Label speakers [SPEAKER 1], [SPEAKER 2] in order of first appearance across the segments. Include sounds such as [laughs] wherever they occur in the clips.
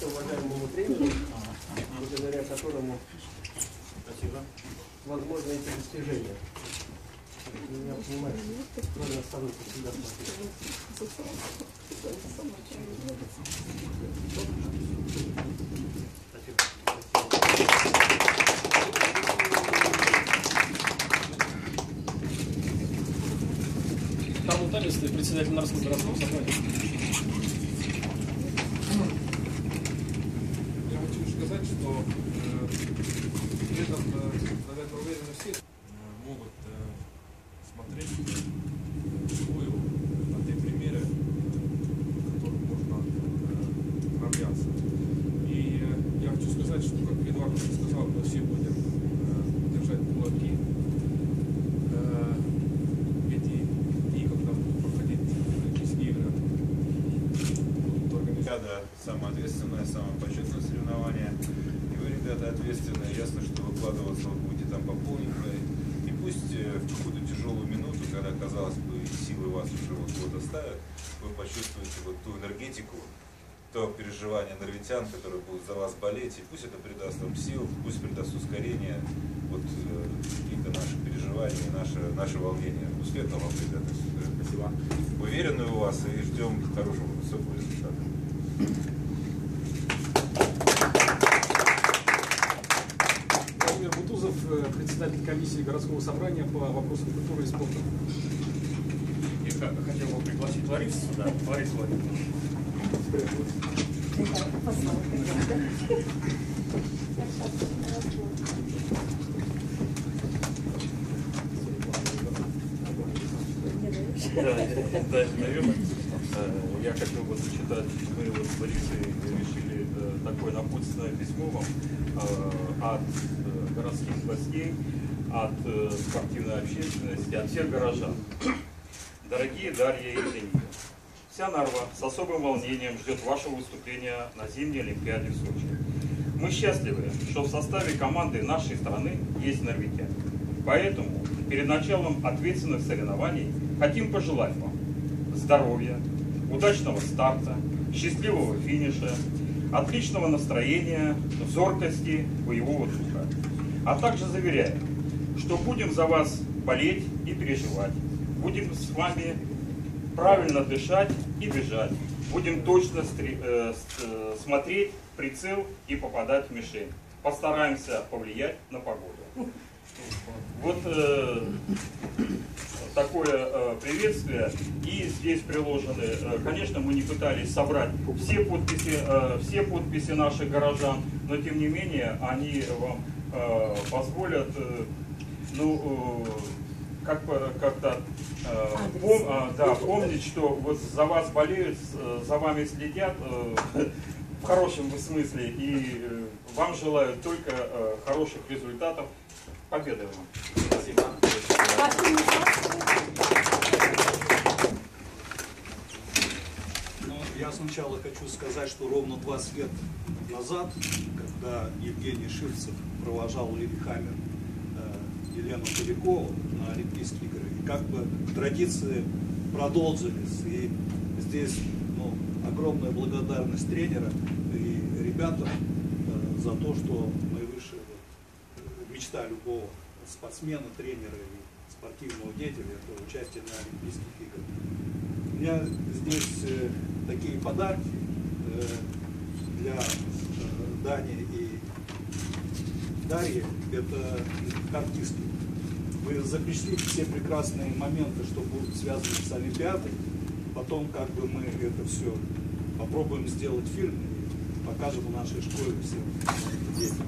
[SPEAKER 1] уважаемому тренеру, благодаря которому
[SPEAKER 2] Спасибо.
[SPEAKER 1] возможны эти достижения. Меня понимаете, надо наставника всегда смотреть.
[SPEAKER 3] Карл Талис, председатель Нарского городского собрания.
[SPEAKER 4] Я хочу сказать, что э, в этом, э, наверное, уверены все, э, могут смотреть вживую на те примеры, в которых можно равняться. И я хочу сказать, что, как Эдуард уже сказал, мы все будем держать кулаки. Эти дни, когда будут проходить Олимпийские игры, будут
[SPEAKER 5] самое ответственное, самое почетное соревнование. Ответственные. Ясно, что выкладываться вы будете там по полной. И пусть э, в какую-то тяжелую минуту, когда, казалось бы, силы вас уже вот вот оставят, вы почувствуете вот ту энергетику, то переживание норвитян, которые будут за вас болеть, и пусть это придаст вам сил, пусть придаст ускорение, вот э, какие-то наши переживания, наше, наше волнение. Успехов вам, ребята. Спасибо. Уверены у вас и ждем хорошего, высокого результата.
[SPEAKER 3] Председатель комиссии городского собрания по вопросам культуры и спорта.
[SPEAKER 2] Я хотел бы пригласить Ларису сюда. Лариса Владимировна.
[SPEAKER 6] Да, да. Э, Я хотел бы зачитать, мы вот с Борисой решили э, такое напутственное письмо вам э, от городских властей, от э, спортивной общественности, от всех горожан. Дорогие Дарья и Денис, вся Нарва с особым волнением ждет вашего выступления на зимней Олимпиаде в Сочи. Мы счастливы, что в составе команды нашей страны есть норвитяне. Поэтому перед началом ответственных соревнований хотим пожелать вам здоровья, удачного старта, счастливого финиша, отличного настроения, зоркости, боевого духа. А также заверяем, что будем за вас болеть и переживать. Будем с вами правильно дышать и бежать. Будем точно э, э, смотреть прицел и попадать в мишень. Постараемся повлиять на погоду. Вот э, такое э, приветствие. И здесь приложены, э, конечно, мы не пытались собрать все подписи, э, все подписи наших горожан, но тем не менее они вам позволят э, ну, э, как, как-то э, пом- а, да, помнить, что вот за вас болеют, э, за вами следят э, [laughs] в хорошем смысле и э, вам желаю только э, хороших результатов. Победы вам! Спасибо.
[SPEAKER 7] Ну, я сначала хочу сказать, что ровно 20 лет назад, когда Евгений Шивцев провожал Лилихаммер э, Елену Полякову на Олимпийские игры, и как бы традиции продолжились. И здесь ну, огромная благодарность тренера и ребятам э, за то, что наивысшая вот, мечта любого спортсмена, тренера и спортивного деятеля это участие на Олимпийских играх. У меня здесь э, такие подарки э, для э, Дани и Дарьи. Это картишки. Вы запечатлите все прекрасные моменты, что будут связаны с Олимпиадой. Потом как бы мы это все попробуем сделать фильм и покажем в нашей школе всем детям.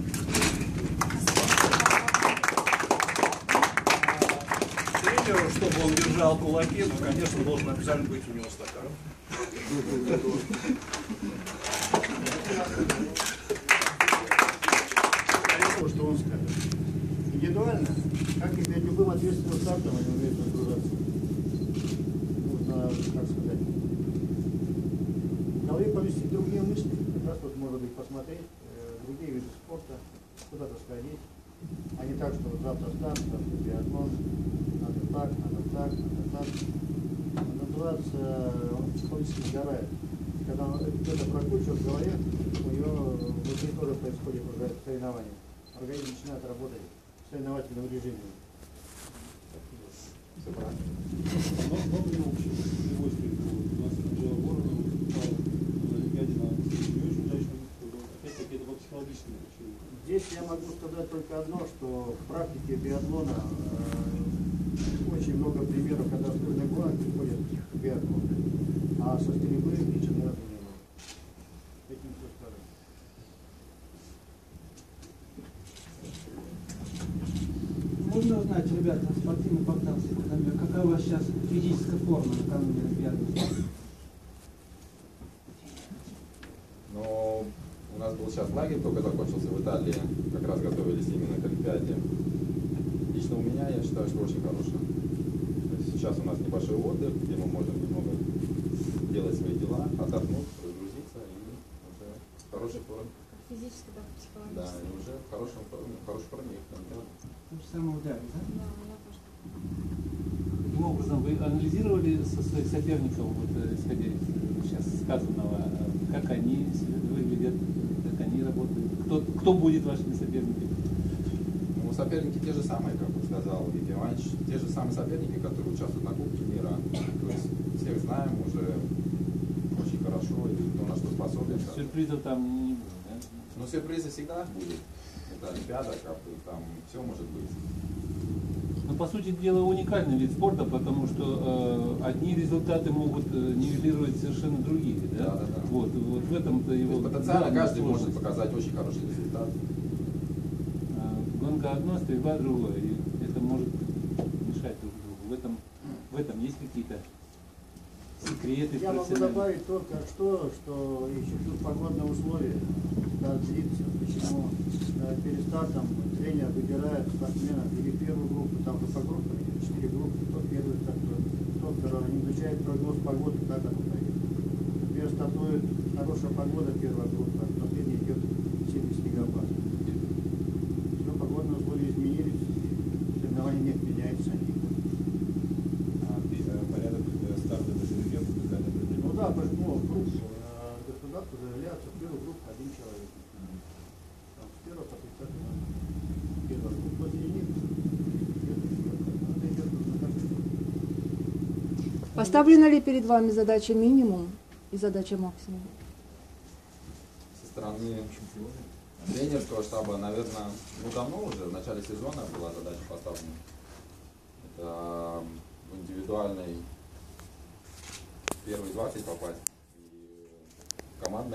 [SPEAKER 7] тренеру, чтобы он держал кулаки, ну, конечно, должен обязательно быть у него стакан.
[SPEAKER 1] Скорее что он скажет. Индивидуально, как и перед любым ответственным стартом, они умеют разгружаться. Нужно, как сказать, в голове поместить другие мысли. Как раз вот, может быть, посмотреть э, другие виды спорта, куда-то сходить. А не так, что вот завтра старт, завтра биатлон, надо так, надо так, надо так. Натурация, он психологически сгорает. Когда это прокручивает в голове, у него внутри тоже происходит уже соревнования. Организм начинает работать в соревновательном режиме. Все правильно.
[SPEAKER 8] Во во время общего боевой стрельбы у нас Анжела Воронова выступала на Олимпиаде на не очень удачном выступе. Опять-таки это причинам.
[SPEAKER 1] Здесь я могу сказать только одно, что в практике биатлона э, очень много примеров, когда сложные город приходят к биатлону, а со стрельбы лично ни разу не было. Этим все сказано.
[SPEAKER 9] Можно узнать, ребята, спортивный портал Секундомер, какая у вас сейчас физическая форма накануне Олимпиады?
[SPEAKER 10] Но у нас был сейчас лагерь, только закончился в Италии, как раз готовились именно к Олимпиаде. Лично у меня, я считаю, что очень хорошая. Сейчас у нас небольшой отдых, где мы можем немного делать свои дела, отдохнуть, разгрузиться и уже в хорошей форме.
[SPEAKER 11] Физически, да, психологически.
[SPEAKER 10] Да, и уже в хорошем форме, в хорошей форме их там делать.
[SPEAKER 9] То же самое ударе, да?
[SPEAKER 11] Да.
[SPEAKER 12] Каким образом вы анализировали со своих соперников, вот, э, исходя из сейчас сказанного, э, как они себя выглядят, как они работают, кто, кто будет вашими соперниками?
[SPEAKER 10] Ну, соперники те же самые, как сказал Евгений Иванович, те же самые соперники, которые участвуют на Кубке мира. То есть всех знаем уже очень хорошо, и кто на что способен.
[SPEAKER 12] Сюрпризов там не будет, да?
[SPEAKER 10] Но сюрпризы всегда будет. Это Олимпиада, как бы, там все может быть.
[SPEAKER 12] Ну, по сути дела, уникальный вид спорта, потому что э, одни результаты могут э, нивелировать совершенно другие, да?
[SPEAKER 10] Да, да, да.
[SPEAKER 12] Вот, вот в этом-то
[SPEAKER 10] То
[SPEAKER 12] его
[SPEAKER 10] есть потенциально каждый может
[SPEAKER 12] сложность.
[SPEAKER 10] показать очень хороший результат.
[SPEAKER 12] А, Гонка одно, стрельба другое, и это может мешать друг другу. В этом, в этом есть какие-то секреты
[SPEAKER 1] Я могу добавить только что, что еще тут погодные условия, длится, почему э, перед стартом тренер выбирает спортсменов или первую группу, там по группам идет, четыре группы, кто первый стартует, кто второй, они изучают прогноз погоды, как оно пойдет. Например, стартует хорошая погода, первая группа, а последняя идет сильный снегопад. Все, погодные условия изменились, соревнования не отменяются, они идут.
[SPEAKER 5] А пи- э, порядок э, старта это жеребьевка какая-то
[SPEAKER 1] Ну
[SPEAKER 5] определенная?
[SPEAKER 1] да, по- ну, группу э, государства заявляется в первую группу один человек. Там, с первого по 30 номер. Первая группа. После них.
[SPEAKER 13] Поставлена ли перед вами задача минимум и задача максимум?
[SPEAKER 10] Со стороны тренерского штаба, наверное, ну давно уже, в начале сезона была задача поставлена. Это в индивидуальной первые 20 попасть и командной